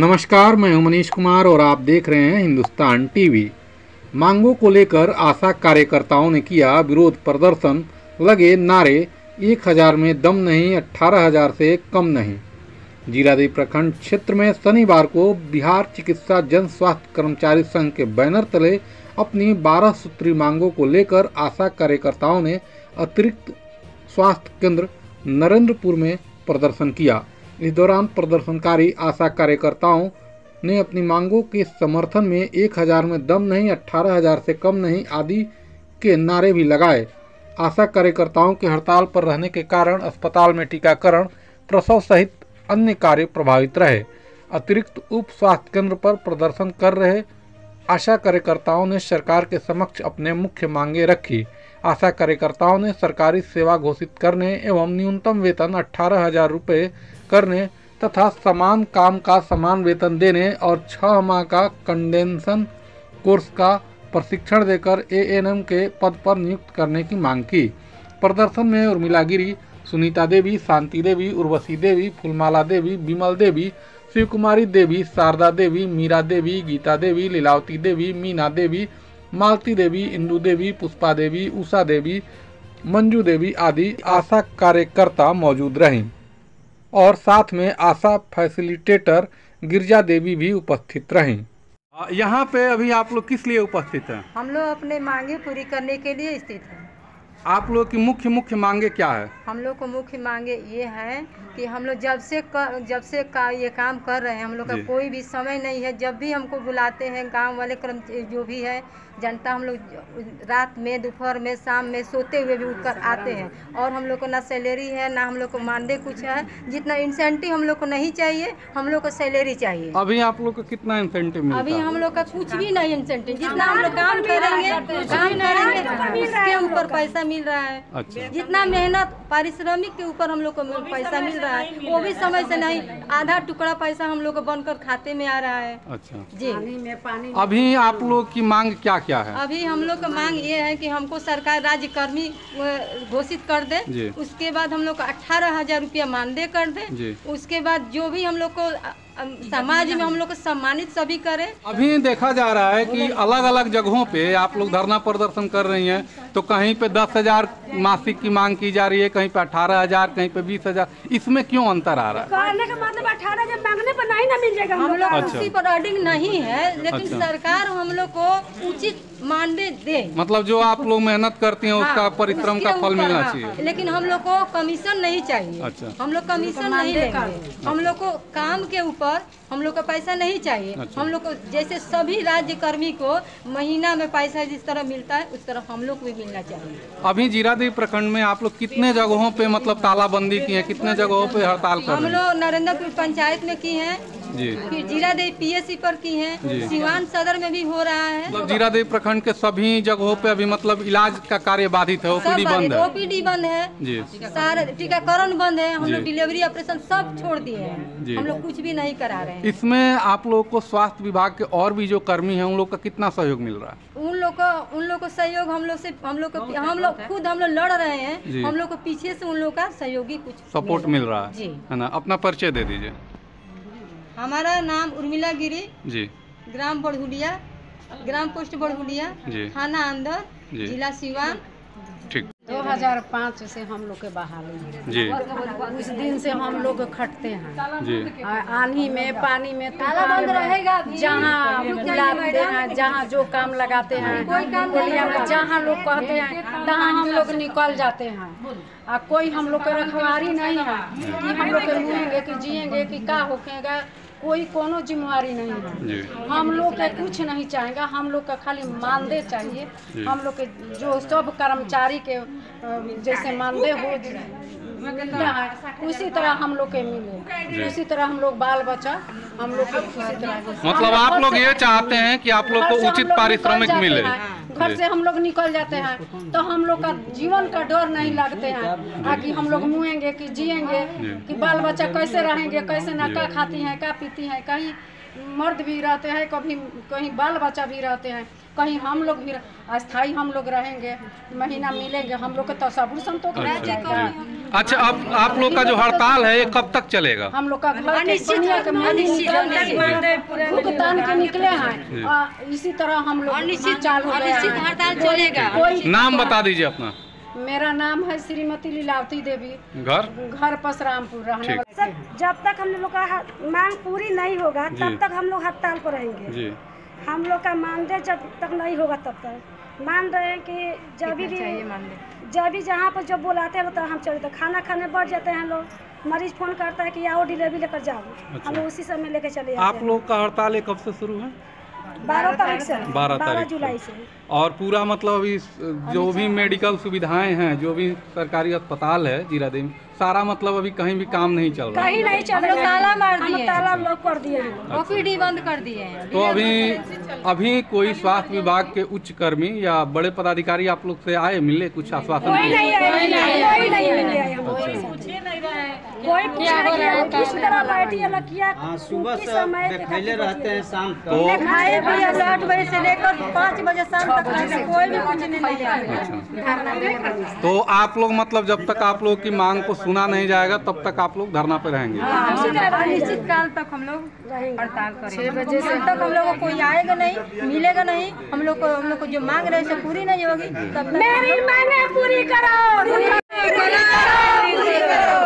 नमस्कार, मैं हूँ मनीष कुमार और आप देख रहे हैं हिंदुस्तान टीवी। मांगों को लेकर आशा कार्यकर्ताओं ने किया विरोध प्रदर्शन। लगे नारे, एक हज़ार में दम नहीं अट्ठारह हज़ार से कम नहीं। जीरादेवी प्रखंड क्षेत्र में शनिवार को बिहार चिकित्सा जन स्वास्थ्य कर्मचारी संघ के बैनर तले अपनी बारह सूत्री मांगों को लेकर आशा कार्यकर्ताओं ने अतिरिक्त स्वास्थ्य केंद्र नरेंद्रपुर में प्रदर्शन किया। इस दौरान प्रदर्शनकारी आशा कार्यकर्ताओं ने अपनी मांगों के समर्थन में एक हज़ार में दम नहीं अट्ठारह हज़ार से कम नहीं आदि के नारे भी लगाए। आशा कार्यकर्ताओं के हड़ताल पर रहने के कारण अस्पताल में टीकाकरण, प्रसव सहित अन्य कार्य प्रभावित रहे। अतिरिक्त उप स्वास्थ्य केंद्र पर प्रदर्शन कर रहे आशा कार्यकर्ताओं ने सरकार के समक्ष अपने मुख्य मांगे रखी। आशा कार्यकर्ताओं ने सरकारी सेवा घोषित करने एवं न्यूनतम वेतन अठारह हज़ार रुपये करने तथा समान काम का समान वेतन देने और छह माह का कंडेंसन कोर्स का प्रशिक्षण देकर एएनएम के पद पर नियुक्त करने की मांग की। प्रदर्शन में उर्मिला गिरी, सुनीता देवी, शांति देवी, उर्वशी देवी, फुलमाला देवी विमल देवी शिव कुमारी देवी, शारदा देवी, मीरा देवी, गीता देवी, लीलावती देवी, मीना देवी, मालती देवी, इंदू देवी, पुष्पा देवी, उषा देवी, मंजू देवी आदि आशा कार्यकर्ता मौजूद रहीं। और साथ में आशा फैसिलिटेटर गिरजा देवी भी उपस्थित रहीं। यहाँ पे अभी आप लोग किस लिए उपस्थित हैं? हम लोग अपने मांगे पूरी करने के लिए स्थित हैं। आप लोग की मुख्य मुख्य मांगे क्या है? हम लोग को मुख्य मांगे ये है कि हम लोग जब से कर, जब से का ये काम कर रहे हैं हम लोग का कोई भी समय नहीं है जब भी हमको बुलाते हैं गाँव वाले कर्म जो भी है जनता हम लोग रात में दोपहर में शाम में सोते हुए भी उठकर आते हैं और हम लोग को ना सैलरी है ना हम लोग को मानदेय कुछ है जितना इंसेंटिव हम लोग को नहीं चाहिए हम लोग को सैलरी चाहिए अभी आप लोग को कितना इंसेंटिव मिलता अभी हम लोग का कुछ भी नहीं इंसेंटिव जितना हम लोग काम करेंगे काम करेंगे उसके ऊपर पैसा मिल रहा है अच्छा जितना मेहनत पारिश्रमिक के ऊपर हम लोग को पैसा मिल रहा है वो भी समय से नहीं। आधा टुकड़ा पैसा हम लोग बनकर खाते में आ रहा है। अच्छा। जी। पानी अभी आप लोग की मांग क्या क्या है? अभी हम लोग का मांग ये है कि हमको सरकार राज्य कर्मी घोषित कर दे। उसके बाद हम लोग को अठारह हज़ार रूपया मानदेय कर दे। उसके बाद जो भी हम लोग को समाज में हम लोग को सम्मानित सभी करें अभी देखा जा रहा है कि अलग अलग जगहों पे आप लोग धरना प्रदर्शन कर रही हैं तो कहीं पे दस हज़ार मासिक की मांग की जा रही है कहीं पे अठारह हज़ार कहीं पे बीस हज़ार इसमें क्यों अंतर आ रहा है कहने का मतलब अठारह हज़ार मांगने पर नहीं ना मिल जाएगा हम लोग अच्छा। उसी पर अर्डिंग नहीं है लेकिन अच्छा। सरकार हम लोग को उचित मानदेय दे। मतलब जो आप लोग मेहनत करती हैं उसका हाँ, परिश्रम का फल मिलना हाँ। चाहिए। लेकिन हम लोग को कमीशन नहीं चाहिए। अच्छा। हम लोग कमीशन नहीं लेंगे। हम लोग को काम के ऊपर हम लोग का पैसा नहीं चाहिए। अच्छा। हम लोग को जैसे सभी राज्य कर्मी को महीना में पैसा जिस तरह मिलता है उस तरह हम लोग को भी मिलना चाहिए। अभी जीरादेवी प्रखंड में आप लोग कितने जगहों पे मतलब तालाबंदी की है? कितने जगहों पे हड़ताल कर हम लोग नरेंद्रपुर पंचायत में की हैं। फिर जिला देवी पीएससी पर की है। सिवान सदर में भी हो रहा है। मतलब जीरादेवी प्रखंड के सभी जगहों पे अभी मतलब इलाज का कार्य बाधित है ओपीडी बंद है। ओपीडी बंद है। सारे टीकाकरण बंद है हम लोग डिलीवरी ऑपरेशन सब छोड़ दिए हैं। हम लोग कुछ भी नहीं करा रहे हैं। इसमें आप लोग को स्वास्थ्य विभाग के और भी जो कर्मी है उन लोग का कितना सहयोग मिल रहा है? उन लोग को उन लोग को सहयोग हम लोग से हम लोग को हम लोग खुद हम लोग लड़ रहे हैं। हम लोग को पीछे से उन लोग का सहयोगी कुछ सपोर्ट मिल रहा है। है ना? अपना परिचय दे दीजिए। हमारा नाम उर्मिला गिरी। जी। ग्राम बड़हुलिया ग्राम पोस्ट बड़हुलिया थाना अंदर। जिला सिवान। ठीक। 2005 से हम लोग के बहाली है। जी। उस दिन से हम लोग खटते हैं। जी। आंधी में पानी में तूफ़ान में जहाँ बुलाते हैं जहाँ जो काम लगाते हैं गोलियाँ में जहाँ लोग कहते हैं तहाँ हम लोग निकल जाते हैं। आ कोई हम लोग के रखवारी नहीं है। कि हम लोग के मुएँगे कि जिएँगे कि का होखेगा कोई कोनो जिम्मेवारी नहीं है। हम लोग के कुछ नहीं चाहेगा हम लोग का खाली मानदेय चाहिए। हम लोग के जो सब कर्मचारी के जैसे मानदेय हो उसी तरह हम लोग के मिले। उसी तरह हम लोग बाल बच्चा हम लोग के मतलब आप लोग ये चाहते हैं कि आप लोग को उचित पारिश्रमिक मिले। घर से हम लोग निकल जाते हैं तो हम लोग का जीवन का डर नहीं लगते हैं। आगे कि हम लोग मुएँगे कि जिएँगे कि बाल बच्चा कैसे रहेंगे कैसे ना का खाती हैं क्या पीती हैं कहीं मर्द भी रहते हैं कभी कहीं बाल बच्चा भी रहते हैं कहीं हम लोग भी अस्थाई हम लोग रहेंगे महीना मिलेंगे हम लोग का तो सबूर संतोष जाएगा अच्छा अब आप लोग का जो हड़ताल है ये कब तक चलेगा? हम लोग का भुगतान के निकले हैं इसी तरह हम लोग चालू अनिश्चित हड़ताल चलेगा। नाम बता दीजिए अपना। मेरा नाम है श्रीमती लीलावती देवी। घर? घर पसरामपुर रहने सर जब तक हम लोग का मांग पूरी नहीं होगा तब तक हम लोग हड़ताल पर रहेंगे। हम लोग का मानदेय जब तक नहीं होगा तब तक। मान रहे हैं कि जब भी जब भी जहाँ पर जब बुलाते हैं तो हम चले जाते हैं। खाना खाने बढ़ जाते हैं लोग। मरीज़ फ़ोन करता है कि आओ डिलीवरी लेकर जाओ। अच्छा। हम लोग उसी समय लेकर चले आप लोग का हड़ताल कब से शुरू है? बारह तारीख से। 12 तारीख जुलाई से। और पूरा मतलब अभी जो भी मेडिकल सुविधाएँ हैं जो भी सरकारी अस्पताल है जीरादेवी सारा मतलब अभी कहीं भी काम नहीं चल रहा। है कहीं नहीं चल लोग ताला मार दिए। ताला लॉक कर दिए। हैं ओपीडी बंद कर दिए तो अभी अभी कोई स्वास्थ्य विभाग के उच्च कर्मी या बड़े पदाधिकारी आप लोग से आए मिले कुछ आश्वासन? के हाँ सुबह से के रहते हैं शाम तो भी है आठ बजे से लेकर पाँच बजे शाम तक हैं, कोई भी कुछ नहीं आया तो आप लोग मतलब जब तक आप लोग की मांग को सुना नहीं जाएगा तब तक आप लोग धरना पे रहेंगे। हाँ, हाँ, हाँ। निश्चित काल तक हम लोग हड़ताल करेंगे। छह बजे तक हम लोग को कोई आएगा नहीं मिलेगा नहीं हम लोग को हम लोग को जो मांग रहे हैं पूरी नहीं होगी तब मेरी मांगे पूरी करो पूरी करो।